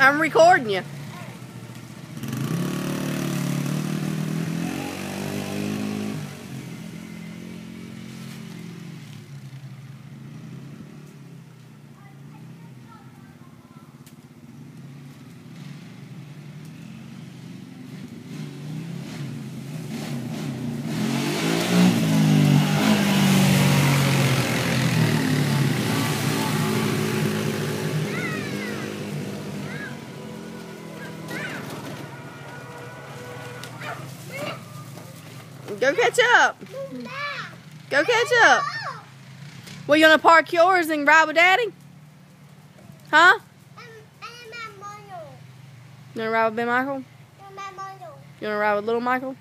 I'm recording you. Go catch up. Go catch up. Well, you gonna park yours and ride with Daddy? Huh? You wanna ride with Big Michael? You wanna ride with little Michael?